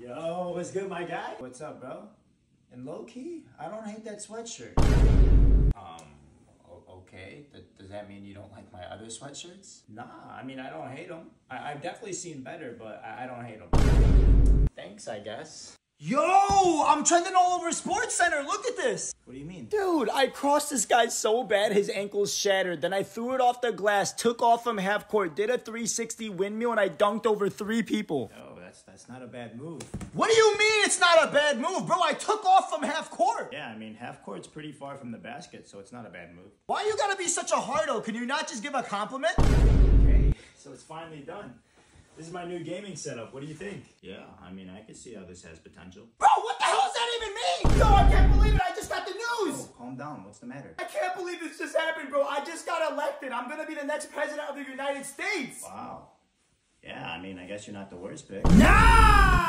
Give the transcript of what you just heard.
Yo, what's good, my guy? What's up, bro? And low key, I don't hate that sweatshirt. Um, okay. Th- does that mean you don't like my other sweatshirts? Nah, I mean, I don't hate them. I- I've definitely seen better, but I, I don't hate them. Thanks, I guess. Yo, I'm trending all over SportsCenter. Look at this. What do you mean? Dude, I crossed this guy so bad his ankles shattered. Then I threw it off the glass, took off from half court, did a 360 windmill, and I dunked over three people. Oh, that's that's not a bad move. What do you mean it's not a bad move, bro? I took off from half court. Yeah, I mean, half court's pretty far from the basket, so it's not a bad move. Why you gotta be such a hardo? Can you not just give a compliment? Okay, so it's finally done. This is my new gaming setup. What do you think? Yeah, I mean, I can see how this has potential. Bro, what the hell does that even mean? Yo, I can't believe it. I just got the news. Oh, calm down. What's the matter? I can't believe this just happened, bro. I just got elected. I'm gonna be the next president of the United States. Wow. Yeah, I mean, I guess you're not the worst pick. Nah!